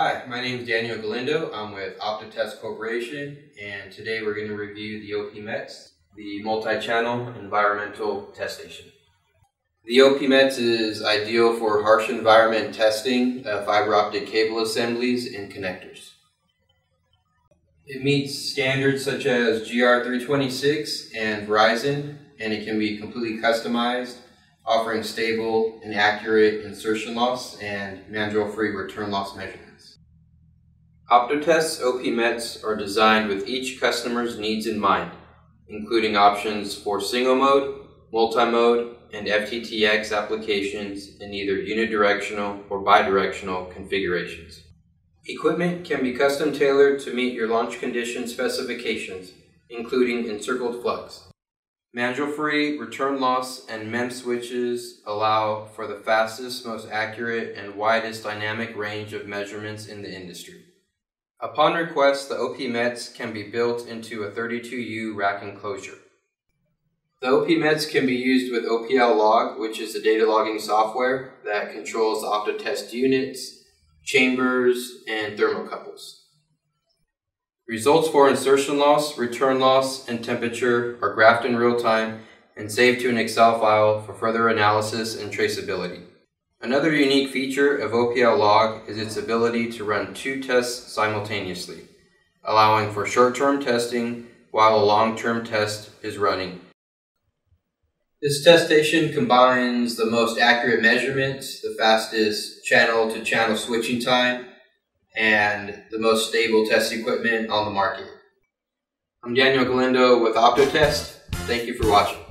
Hi, my name is Daniel Galindo. I'm with Optotest Corporation, and today we're going to review the OP-METS, the multi-channel environmental test station. The OP-METS is ideal for harsh environment testing of fiber optic cable assemblies and connectors. It meets standards such as GR326 and Verizon, and it can be completely customized, offering stable and accurate insertion loss and mandrel-free return loss measurements. Optotest's OP-METs are designed with each customer's needs in mind, including options for single mode, multi-mode, and FTTX applications in either unidirectional or bidirectional configurations. Equipment can be custom tailored to meet your launch condition specifications, including encircled flux. Mandrel-free return loss and MEMS switches allow for the fastest, most accurate, and widest dynamic range of measurements in the industry. Upon request, the OP-METs can be built into a 32U rack enclosure. The OP-METs can be used with OPL Log, which is a data logging software that controls the Optotest units, chambers, and thermocouples. Results for insertion loss, return loss, and temperature are graphed in real time and saved to an Excel file for further analysis and traceability. Another unique feature of OPL Log is its ability to run two tests simultaneously, allowing for short-term testing while a long-term test is running this test station combines the most accurate measurements, the fastest channel to channel switching time, and the most stable test equipment on the market. I'm Daniel Galindo with Optotest. Thank you for watching.